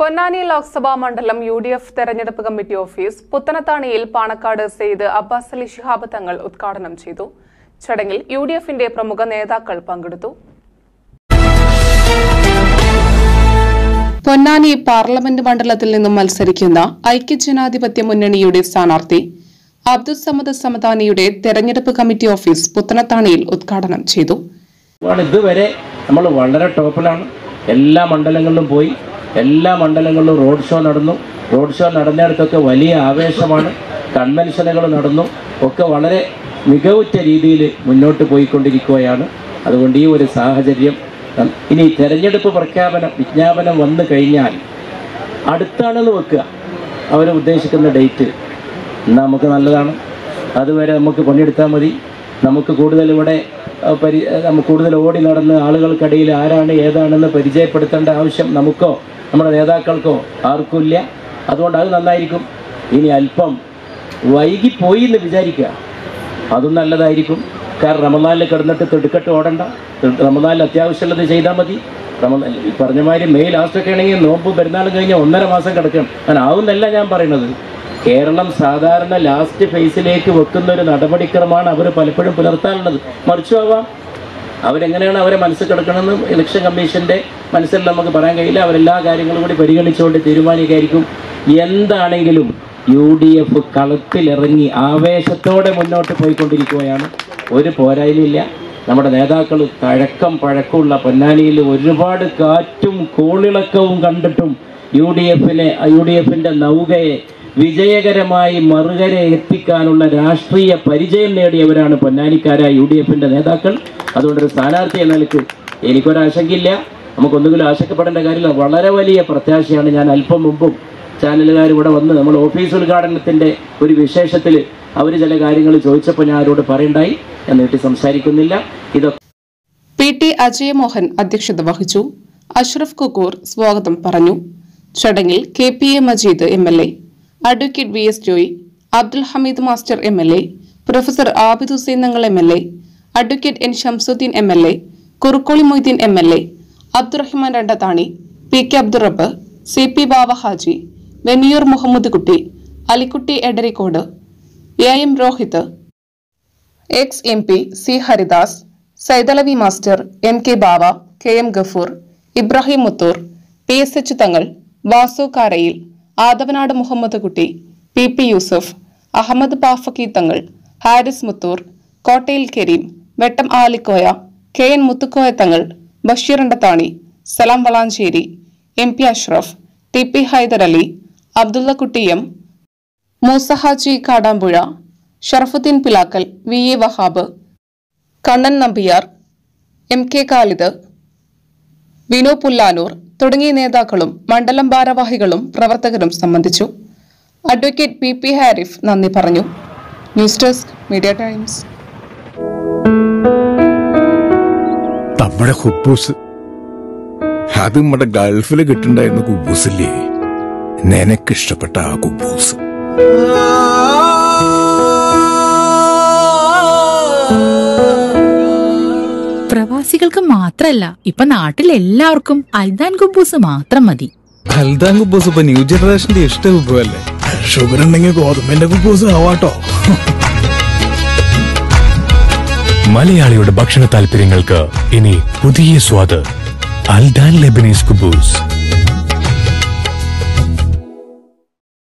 പൊന്നാനി ലോക്സഭാ മണ്ഡലം U D F തെരഞ്ഞെടുപ്പ് committee office പുത്തനത്താണിയിൽ പാണക്കാട് സെയ്ദ് അബ്ബാസ് അലി ശിഹാബ് തങ്ങൾ ഉദ്ഘാടനം ചെയ്തു. ചടങ്ങിൽ യു ഡി എഫിന്റെ പ്രമുഖ നേതാക്കൾ പങ്കെടുത്തു. പൊന്നാനി പാർലമെന്റ് മണ്ഡലത്തിൽ നിന്നും മത്സരിക്കുന്ന ഐക്യജനാധിപത്യ മുന്നണിയുടെ സ്ഥാനാർത്ഥി അബ്ദുൽ സമദ് സമദാനിയുടെ തെരഞ്ഞെടുപ്പ് കമ്മിറ്റി ഓഫീസ് പുത്തനത്താണിയിൽ ഉദ്ഘാടനം ചെയ്തു. ഇതുവരെ നമ്മൾ വളരെ ടോപ്പിലാണ്. എല്ലാ മണ്ഡലങ്ങളിലും പോയി എല്ലാ മണ്ഡലങ്ങളിലും റോഡ് ഷോ നടന്നു. റോഡ് ഷോ നടന്നിടത്തൊക്കെ വലിയ ആവേശമാണ്. കൺവെൻഷനുകൾ നടന്നു. ഒക്കെ വളരെ മികവുറ്റ രീതിയിൽ മുന്നോട്ട് പോയിക്കൊണ്ടിരിക്കുകയാണ്. അതുകൊണ്ട് ഈ ഒരു സാഹചര്യം ഇനി തെരഞ്ഞെടുപ്പ് പ്രഖ്യാപനം വിജ്ഞാപനം വന്നു കഴിഞ്ഞാൽ അടുത്താണെന്ന് വെക്കുക. അവർ ഉദ്ദേശിക്കുന്ന ഡേറ്റ് നമുക്ക് നല്ലതാണ്. അതുവരെ നമുക്ക് പണിയെടുത്താൽ മതി. നമുക്ക് കൂടുതൽ ഇവിടെ പരി കൂടുതൽ ഓടി നടന്ന് ആളുകൾക്കിടയിൽ ആരാണ് ഏതാണെന്ന് പരിചയപ്പെടുത്തേണ്ട ആവശ്യം നമുക്കോ? നമ്മുടെ നേതാക്കൾക്കോ ആർക്കുമില്ല. അതുകൊണ്ട് അത് നന്നായിരിക്കും. ഇനി അല്പം വൈകിപ്പോയി എന്ന് വിചാരിക്കുക. അതും നല്ലതായിരിക്കും. കാരണം റമദാനിൽ കിടന്നിട്ട് തിടുക്കട്ട് ഓടണ്ട. റമനാലിൽ അത്യാവശ്യമുള്ളത് ചെയ്താൽ മതി. ഈ പറഞ്ഞ മാതിരി മെയ് ലാസ്റ്റൊക്കെ ആണെങ്കിൽ നോമ്പ് പെരുന്നാൾ കഴിഞ്ഞ് ഒന്നര മാസം കിടക്കണം. അങ്ങനെ ആവുന്നല്ല ഞാൻ പറയുന്നത്. കേരളം സാധാരണ ലാസ്റ്റ് ഫേസിലേക്ക് വെക്കുന്ന ഒരു നടപടിക്രമമാണ് അവർ പലപ്പോഴും പുലർത്താറുള്ളത്. മറിച്ചു ആവാം. അവരെങ്ങനെയാണ് അവരെ മനസ്സിൽ കിടക്കണമെന്ന് ഇലക്ഷൻ കമ്മീഷന്റെ മനസ്സിൽ നമുക്ക് പറയാൻ കഴിയില്ല. അവരെല്ലാ കാര്യങ്ങളും കൂടി പരിഗണിച്ചുകൊണ്ട് തീരുമാനിക്കായിരിക്കും. എന്താണെങ്കിലും യു ഡി എഫ് കളത്തിലിറങ്ങി ആവേശത്തോടെ മുന്നോട്ട് പോയിക്കൊണ്ടിരിക്കുകയാണ്. ഒരു പോരായ്മയില്ല നമ്മുടെ നേതാക്കൾ തഴക്കം പഴക്കമുള്ള പൊന്നാനിയിൽ ഒരുപാട് കാറ്റും കോളിളക്കവും കണ്ടിട്ടും യു ഡി എഫിനെ യു ഡി എഫിന്റെ നൗകയെ വിജയകരമായി മറുകര എത്തിക്കാനുള്ള രാഷ്ട്രീയ പരിചയം നേടിയവരാണ് പൊന്നാനിക്കാരായ യു ഡി എഫിന്റെ നേതാക്കൾ. അതുകൊണ്ടൊരു സ്ഥാനാർത്ഥി എന്ന നിലയ്ക്ക് എനിക്കൊരാശങ്കയില്ല. നമുക്കൊന്നുകിലും ആശങ്കപ്പെടേണ്ട കാര്യമില്ല. വളരെ വലിയ പ്രത്യാശയാണ് ഞാൻ അല്പം മുമ്പും ചാനലുകാർ ഇവിടെ വന്ന് നമ്മൾ ഓഫീസ് ഉദ്ഘാടനത്തിന്റെ ഒരു വിശേഷത്തിൽ അവർ ചില കാര്യങ്ങൾ ചോദിച്ചപ്പോൾ ഞാൻ അവരോട് പറയണ്ടായി ഞാൻ നീട്ടി സംസാരിക്കുന്നില്ല. ഇതൊക്കെ പി ടി അജയമോഹൻ അധ്യക്ഷത വഹിച്ചു. അഷ്റഫ് കുക്കൂർ സ്വാഗതം പറഞ്ഞു. ചടങ്ങിൽ K P A Majeed M L A advocate V S Joy Abdul Hameed master M L A professor Abid Hussain നങ്ങൾ M L A advocate N Shamsuddin M L A Kurukkoli Moideen M L A Abdurahman Randathani P K Abdurabb C P Baba Haji Venniyoor Muhammad Kutty Alikutty Edarikode A M Rohith. Ex M P C Haridas Saithalavi master M K Bava K M Gafoor Ibrahim Muthoor P S H Thangal Vasu Karayil Athavanad Muhammed Kutty P P Yusuf Ahmed Pafaki Thangal Haris Muthur Kottayil Kareem Vettam Alikoya K N Muthukoya Thangal ബഷീറണ്ടത്താണി Salam Valanchery M P Ashraf T P Haider Ali Abdulla കുട്ടി M Moosa Haji Kadampuzha Sharafudheen Pilakkal V A Wahab Kannan Nambiar M K Khalid Vinu Pullanur തുടങ്ങിയ നേതാക്കളും മണ്ഡലം ഭാരവാഹികളും പ്രവർത്തകരും സംബന്ധിച്ചു. Advocate P P Harif നന്ദി പറഞ്ഞു. News desk media times. നമ്മുടെ കുബൂസ്. അത് നമ്മുടെ ഗൾഫിൽ കിട്ടുണ്ടായിരുന്ന കുബൂസില്ലേ? നിനക്കിഷ്ടപ്പെട്ട ആ കുബൂസ്. പ്രവാസികൾക്ക് മാത്രല്ല ഇപ്പൊ നാട്ടിൽ എല്ലാവർക്കും അൽദാൻ കുബൂസ് മാത്രം മതി. അൽദാൻ കുബൂസ് ഇപ്പൊ ന്യൂ ജനറേഷന്റെ ഇഷ്ട കുബുവല്ലേ ഷുഗർ ഉണ്ടെങ്കിൽ ഗോതമ്പിന്റെ കുബൂസ് ആവാട്ടോ. മലയാളിയുടെ ഭക്ഷണ താല്പര്യങ്ങൾക്ക് ഇനി പുതിയ സ്വാദ്. അൽദാൻ ലെബനീസ് കുബൂസ്.